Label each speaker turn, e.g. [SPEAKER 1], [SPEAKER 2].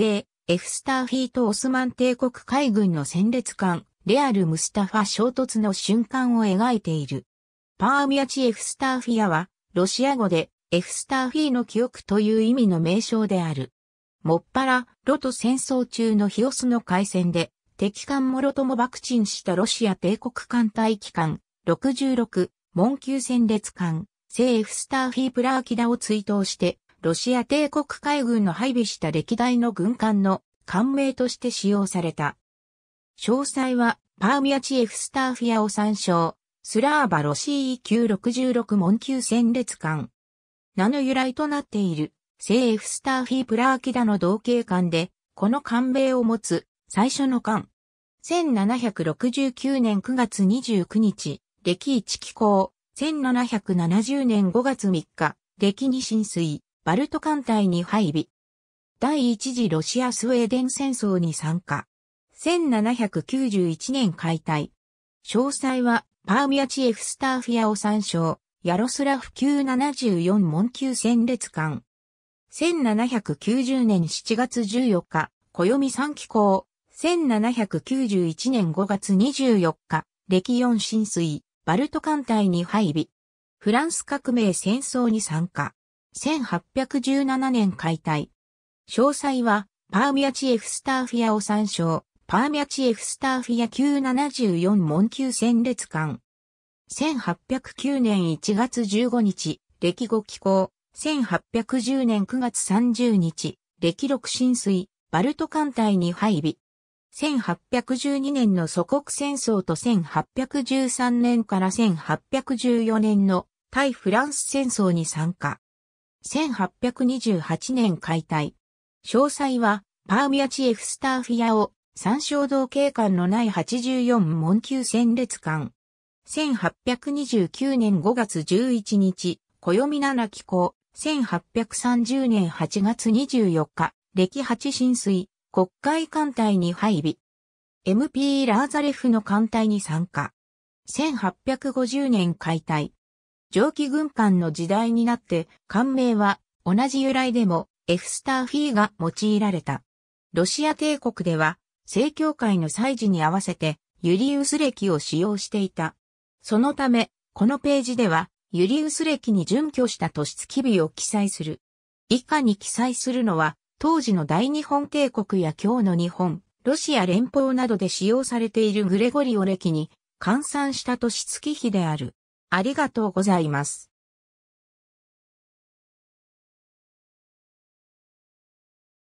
[SPEAKER 1] 聖、エフスターフィート・オスマン帝国海軍の戦列艦、レアル・ムスタファ衝突の瞬間を描いている。パーミアチ・エフスターフィアは、ロシア語で、エフスターフィーの記憶という意味の名称である。もっぱら、ロト戦争中のヒオスの海戦で、敵艦もろとも爆沈したロシア帝国艦隊機関、66、門級戦列艦、聖エフスターフィープラーキダを追悼して、ロシア帝国海軍の配備した歴代の軍艦の艦名として使用された。詳細は、パーミアチエフスターフィアを参照。スラーバロシー級66門級戦列艦。名の由来となっている、聖エフスターフィープラーキダの同型艦で、この艦名を持つ最初の艦。1769年9月29日、歴1機構。1770年5月3日、歴2浸水、バルト艦隊に配備。第一次ロシアスウェーデン戦争に参加。1791年解体。詳細は、パーミアチエフスターフィアを参照。ヤロスラフ級74門級戦列艦。1790年7月14日、暦3機構。1791年5月24日、歴4浸水、バルト艦隊に配備。フランス革命戦争に参加。1817年解体。詳細は、パーミアチエフスターフィアを参照。パーミアチエフスターフィア級74門級戦列艦。1809年1月15日、歴5機構。1810年9月30日、歴6浸水、バルト艦隊に配備。1812年の祖国戦争と1813年から1814年の対フランス戦争に参加。1828年解体。詳細は、パーミアチエフスターフィアを、三省道警官のない84門級戦列艦。1829年5月11日、暦七機構。1830年8月24日、歴8浸水。国会艦隊に配備。MP ラーザレフの艦隊に参加。1850年解体。蒸気軍艦の時代になって艦名は同じ由来でも F スターフィーが用いられた。ロシア帝国では正教会の祭事に合わせてユリウス歴を使用していた。そのため、このページではユリウス歴に準拠した年月日を記載する。以下に記載するのは当時の大日本帝国や今日の日本、ロシア連邦などで使用されているグレゴリオ歴に換算した年月日である。ありがとうございます。